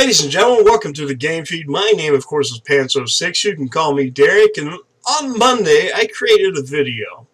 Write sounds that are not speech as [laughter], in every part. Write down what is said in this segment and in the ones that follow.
Ladies and gentlemen, welcome to the Game Feed. My name, of course, is Pants06. You can call me Derek, and on Monday, I created a video.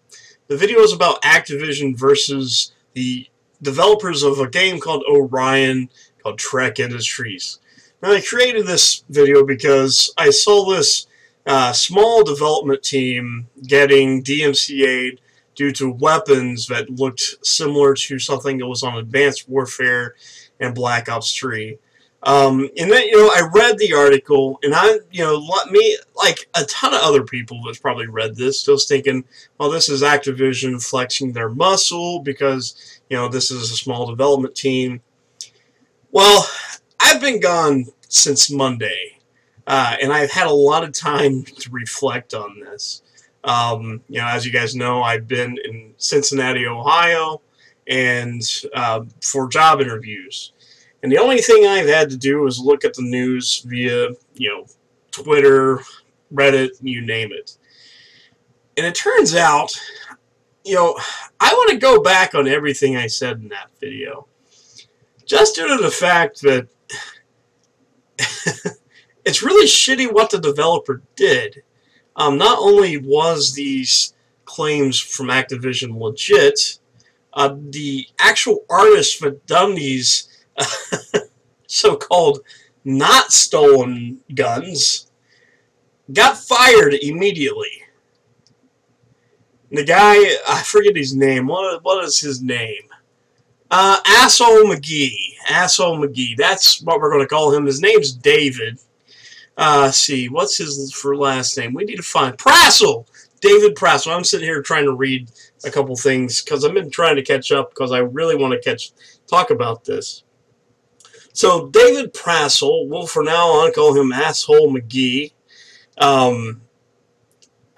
The video is about Activision versus the developers of a game called Orion, called Trek Industries. Now, I created this video because I saw this uh, small development team getting DMCA'd due to weapons that looked similar to something that was on Advanced Warfare and Black Ops 3. Um, and then, you know, I read the article, and I, you know, let me, like a ton of other people that's probably read this, just thinking, well, this is Activision flexing their muscle because, you know, this is a small development team. Well, I've been gone since Monday, uh, and I've had a lot of time to reflect on this. Um, you know, as you guys know, I've been in Cincinnati, Ohio, and uh, for job interviews. And the only thing I've had to do is look at the news via, you know, Twitter, Reddit, you name it. And it turns out, you know, I want to go back on everything I said in that video. Just due to the fact that [laughs] it's really shitty what the developer did. Um, not only was these claims from Activision legit, uh, the actual artists that done these [laughs] so-called not stolen guns got fired immediately. The guy, I forget his name. What, what is his name? Uh, Asshole McGee. Asshole McGee. That's what we're going to call him. His name's David. Uh, see, what's his for last name? We need to find Prassel. David Prassel. I'm sitting here trying to read a couple things because I've been trying to catch up because I really want to catch talk about this. So David Prassel, we'll for now on call him Asshole McGee. Um, [laughs]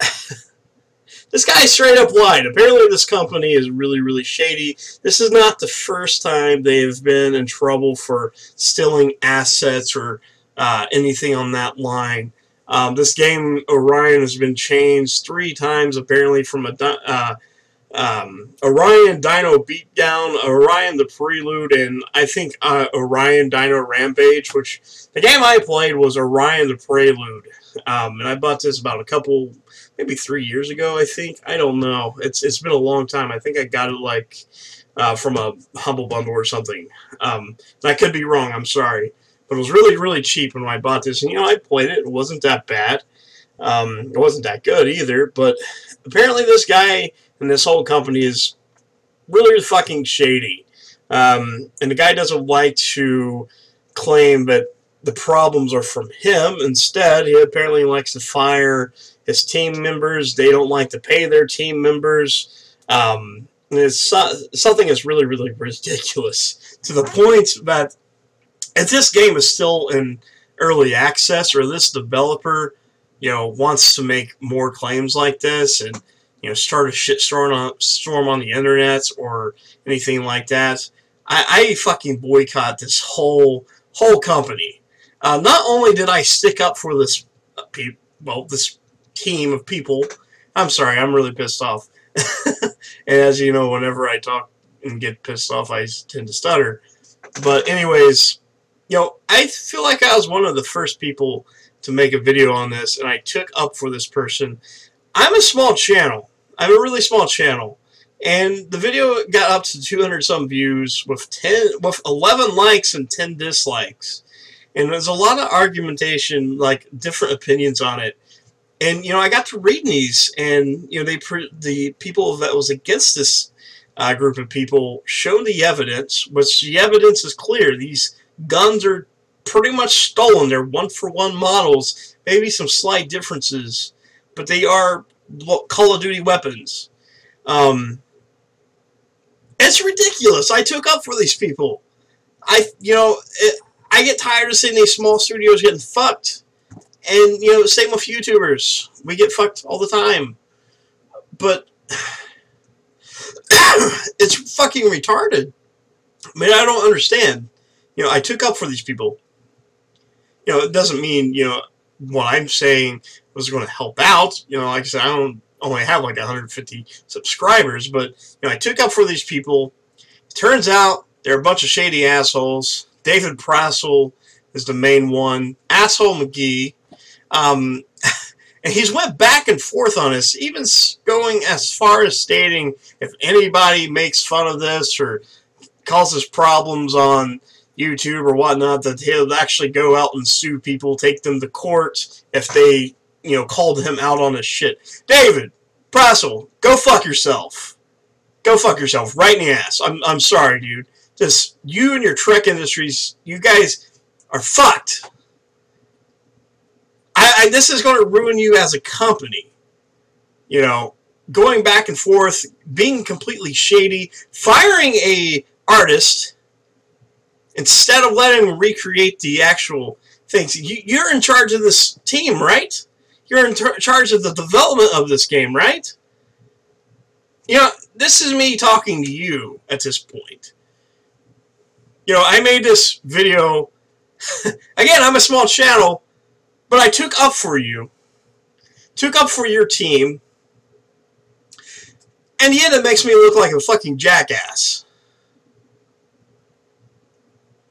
this guy straight up lied. Apparently this company is really, really shady. This is not the first time they've been in trouble for stealing assets or uh, anything on that line. Um, this game, Orion, has been changed three times, apparently, from a uh, um, Orion Dino Beatdown, Orion the Prelude, and I think uh, Orion Dino Rampage, which the game I played was Orion the Prelude. Um, and I bought this about a couple, maybe three years ago, I think. I don't know. It's It's been a long time. I think I got it like uh, from a Humble Bundle or something. Um, I could be wrong. I'm sorry. But it was really, really cheap when I bought this. And, you know, I played it. It wasn't that bad. Um, it wasn't that good either. But apparently this guy and this whole company is really fucking shady. Um, and the guy doesn't like to claim that the problems are from him. Instead, he apparently likes to fire his team members. They don't like to pay their team members. Um, it's something that's really, really ridiculous [laughs] to the point that if this game is still in early access or this developer, you know, wants to make more claims like this and you know, start a shit storm on, storm on the internet or anything like that, I, I fucking boycott this whole whole company. Uh, not only did I stick up for this, uh, well, this team of people. I'm sorry, I'm really pissed off. [laughs] and as you know, whenever I talk and get pissed off, I tend to stutter. But anyways, you know, I feel like I was one of the first people to make a video on this, and I took up for this person. I'm a small channel. I'm a really small channel. And the video got up to 200 some views with 10 with 11 likes and 10 dislikes. And there's a lot of argumentation, like different opinions on it. And you know, I got to read these, and you know, they the people that was against this uh, group of people showed the evidence, which the evidence is clear. These guns are pretty much stolen. They're one for one models, maybe some slight differences, but they are Call of Duty weapons. Um, it's ridiculous. I took up for these people. I, you know, it, I get tired of seeing these small studios getting fucked. And, you know, same with YouTubers. We get fucked all the time. But [coughs] it's fucking retarded. I mean, I don't understand. You know, I took up for these people. You know, it doesn't mean, you know, what I'm saying was going to help out. You know, like I said, I don't only have like 150 subscribers, but you know, I took up for these people. It turns out they're a bunch of shady assholes. David Prassel is the main one. Asshole McGee. Um, [laughs] and he's went back and forth on this, even going as far as stating if anybody makes fun of this or causes problems on YouTube or whatnot, that he'll actually go out and sue people, take them to court if they, you know, called him out on his shit. David, Prassel, go fuck yourself. Go fuck yourself right in the ass. I'm, I'm sorry, dude. Just, you and your Trek Industries, you guys are fucked. I, I, this is going to ruin you as a company. You know, going back and forth, being completely shady, firing a artist instead of letting him recreate the actual things. You, are in charge of this team, right? You're in charge of the development of this game, right? You know, this is me talking to you at this point. You know, I made this video. [laughs] Again, I'm a small channel, but I took up for you. Took up for your team. And yet it makes me look like a fucking jackass.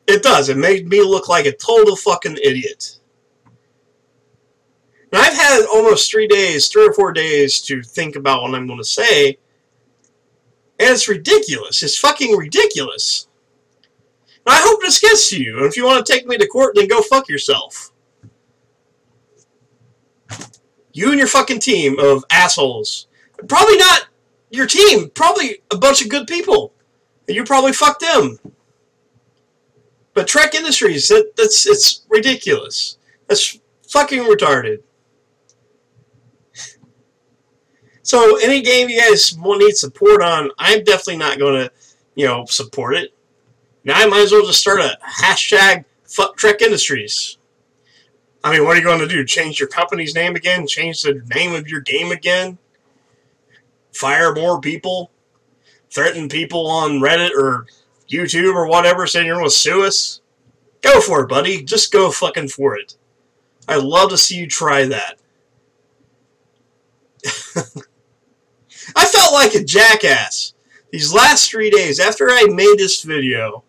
It does. It made me look like a total fucking idiot. And I've had almost three days, three or four days to think about what I'm going to say. And it's ridiculous. It's fucking ridiculous. And I hope this gets to you. And if you want to take me to court, then go fuck yourself. You and your fucking team of assholes. Probably not your team. Probably a bunch of good people. And you probably fucked them. But Trek Industries, that, that's it's ridiculous. That's fucking retarded. So any game you guys need support on, I'm definitely not going to, you know, support it. Now I might as well just start a hashtag fuck Trek Industries. I mean, what are you going to do? Change your company's name again? Change the name of your game again? Fire more people? Threaten people on Reddit or YouTube or whatever saying you're going to sue us, go for it, buddy. Just go fucking for it. I'd love to see you try that. [laughs] I felt like a jackass these last three days after I made this video.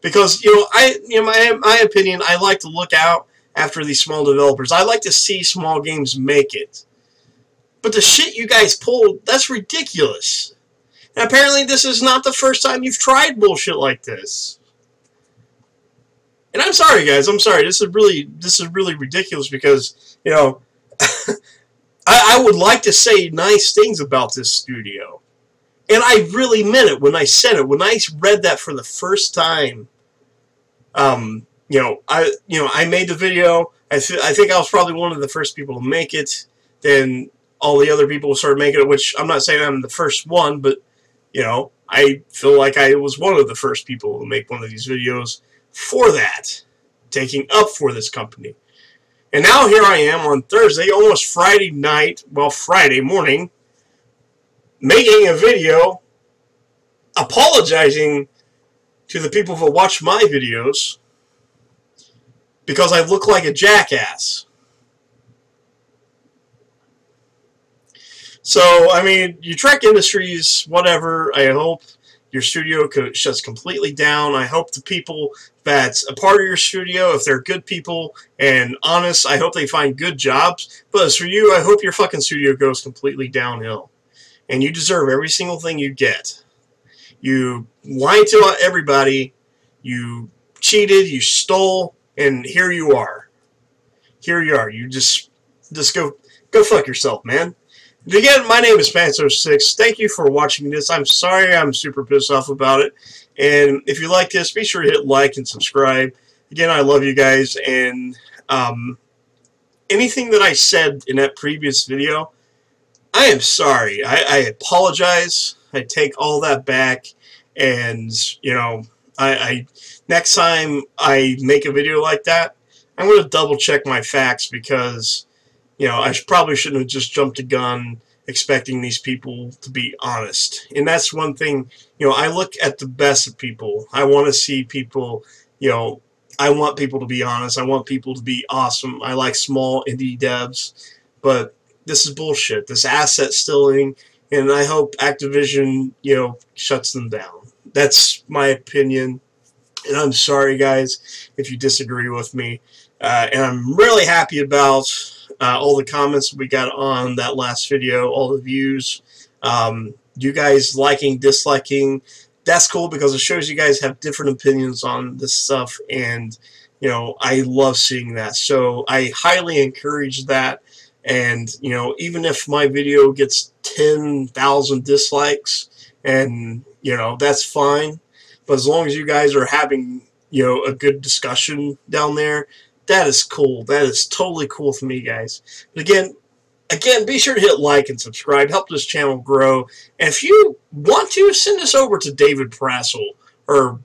Because, you know, I, you know, my, my opinion, I like to look out after these small developers. I like to see small games make it. But the shit you guys pulled, that's ridiculous. And apparently this is not the first time you've tried bullshit like this. And I'm sorry, guys. I'm sorry. This is really this is really ridiculous because you know [laughs] I, I would like to say nice things about this studio, and I really meant it when I said it. When I read that for the first time, um, you know, I you know I made the video. I th I think I was probably one of the first people to make it. Then all the other people started making it, which I'm not saying I'm the first one, but you know, I feel like I was one of the first people to make one of these videos for that, taking up for this company. And now here I am on Thursday, almost Friday night, well, Friday morning, making a video apologizing to the people who watch my videos because I look like a jackass. So, I mean, you Trek Industries, whatever, I hope your studio shuts completely down. I hope the people that's a part of your studio, if they're good people and honest, I hope they find good jobs. But as for you, I hope your fucking studio goes completely downhill. And you deserve every single thing you get. You lied to everybody. You cheated. You stole. And here you are. Here you are. You just, just go, go fuck yourself, man. Again, my name is Pants06. Thank you for watching this. I'm sorry I'm super pissed off about it. And if you like this, be sure to hit like and subscribe. Again, I love you guys. And um, anything that I said in that previous video, I am sorry. I, I apologize. I take all that back. And, you know, I, I next time I make a video like that, I'm going to double check my facts because you know, I probably shouldn't have just jumped a gun expecting these people to be honest. And that's one thing, you know, I look at the best of people. I want to see people, you know, I want people to be honest. I want people to be awesome. I like small indie devs, but this is bullshit. This asset stealing, and I hope Activision, you know, shuts them down. That's my opinion. And I'm sorry, guys, if you disagree with me. Uh, and I'm really happy about uh, all the comments we got on that last video, all the views. Um, you guys liking, disliking, that's cool because it shows you guys have different opinions on this stuff. And, you know, I love seeing that. So I highly encourage that. And, you know, even if my video gets 10,000 dislikes, and, you know, that's fine. But as long as you guys are having, you know, a good discussion down there, that is cool. That is totally cool for me, guys. But again, again, be sure to hit like and subscribe. Help this channel grow. And if you want to, send this over to David Prassel or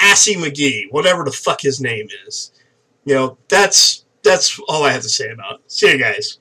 Assy McGee, whatever the fuck his name is. You know, that's that's all I have to say about it. See you guys.